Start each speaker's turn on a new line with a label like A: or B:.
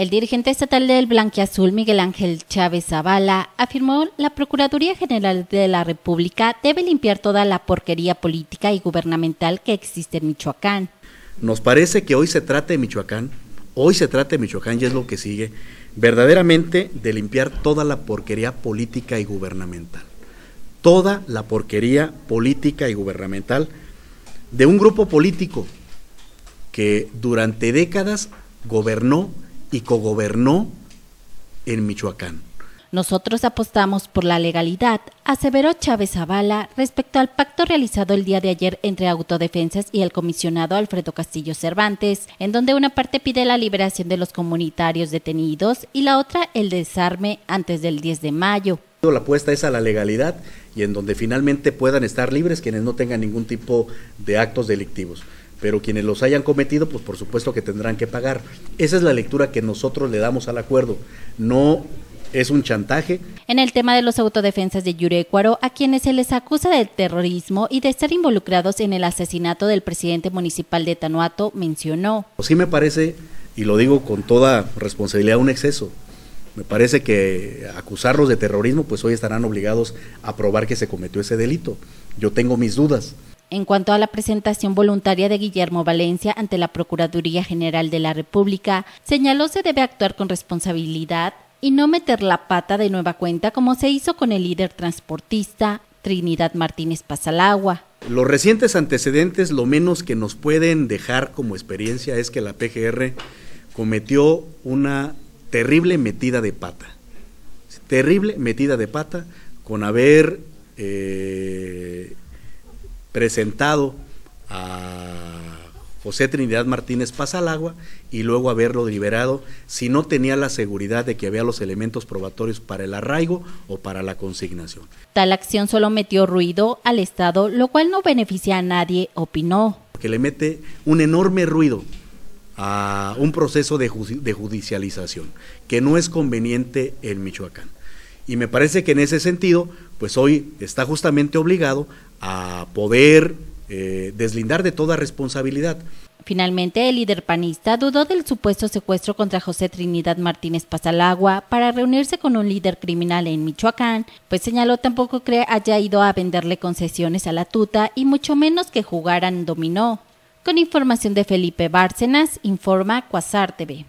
A: El dirigente estatal del Blanquiazul, Miguel Ángel Chávez Zavala, afirmó la Procuraduría General de la República debe limpiar toda la porquería política y gubernamental que existe en Michoacán.
B: Nos parece que hoy se trata de Michoacán, hoy se trata de Michoacán y es lo que sigue, verdaderamente de limpiar toda la porquería política y gubernamental. Toda la porquería política y gubernamental de un grupo político que durante décadas gobernó y cogobernó en Michoacán.
A: Nosotros apostamos por la legalidad, aseveró Chávez Zavala respecto al pacto realizado el día de ayer entre Autodefensas y el comisionado Alfredo Castillo Cervantes, en donde una parte pide la liberación de los comunitarios detenidos y la otra el desarme antes del 10 de mayo.
B: La apuesta es a la legalidad y en donde finalmente puedan estar libres quienes no tengan ningún tipo de actos delictivos pero quienes los hayan cometido, pues por supuesto que tendrán que pagar. Esa es la lectura que nosotros le damos al acuerdo. No es un chantaje.
A: En el tema de los autodefensas de Yurecuaro, a quienes se les acusa de terrorismo y de estar involucrados en el asesinato del presidente municipal de Tanuato, mencionó.
B: Sí me parece, y lo digo con toda responsabilidad, un exceso. Me parece que acusarlos de terrorismo, pues hoy estarán obligados a probar que se cometió ese delito. Yo tengo mis dudas.
A: En cuanto a la presentación voluntaria de Guillermo Valencia ante la Procuraduría General de la República, señaló se debe actuar con responsabilidad y no meter la pata de nueva cuenta como se hizo con el líder transportista Trinidad Martínez Pasalagua.
B: Los recientes antecedentes lo menos que nos pueden dejar como experiencia es que la PGR cometió una terrible metida de pata. Terrible metida de pata con haber eh, presentado a José Trinidad Martínez Pasalagua y luego haberlo liberado si no tenía la seguridad de que había los elementos probatorios para el arraigo o para la consignación.
A: Tal acción solo metió ruido al Estado, lo cual no beneficia a nadie, opinó.
B: Que le mete un enorme ruido a un proceso de, judicialización que no es conveniente en Michoacán. Y me parece que en ese sentido, pues hoy está justamente obligado a poder eh, deslindar de toda responsabilidad.
A: Finalmente, el líder panista dudó del supuesto secuestro contra José Trinidad Martínez Pasalagua para reunirse con un líder criminal en Michoacán, pues señaló tampoco cree haya ido a venderle concesiones a la tuta y mucho menos que jugaran dominó. Con información de Felipe Bárcenas, informa Cuasar TV.